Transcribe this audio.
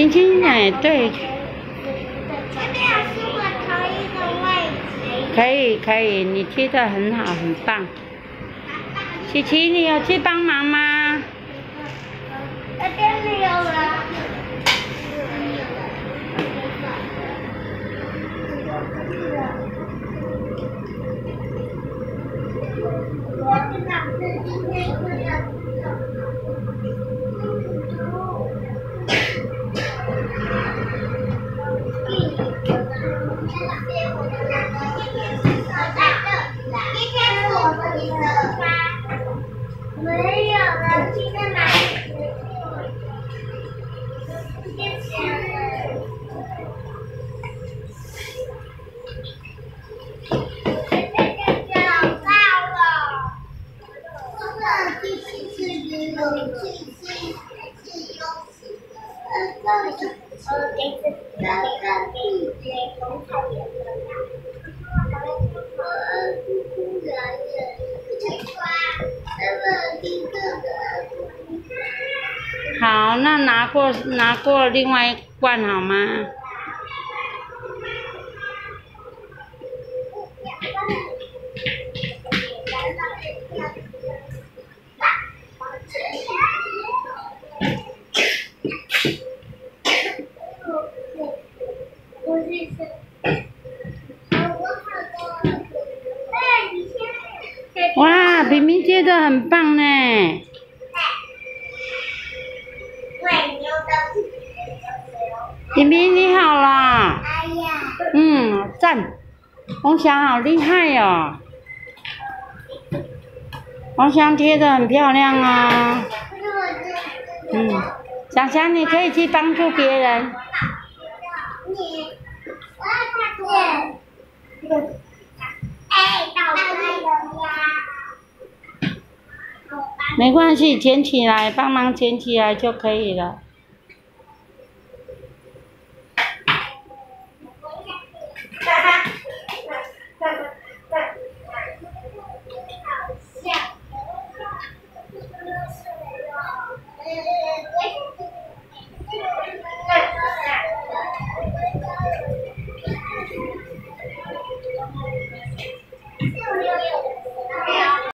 轻轻哎，对。这边是我头一个位置。可以可以，你踢得很好，很棒。琪琪，你有去帮忙吗？这边没有了。没有了，今天买。谢谢。找到了。这个机器是，呃，这个呃，给这这个地铁红彩颜色好，那拿过拿过另外一罐好吗？哇，平平接的很棒呢。对，牛的。平平你好啦。哎呀。嗯，赞。红翔好厉害哦。红翔贴的很漂亮啊。嗯，想想你可以去帮助别人。你，我要看见。哎，倒开了呀。没关系，捡起来，帮忙捡起来就可以了。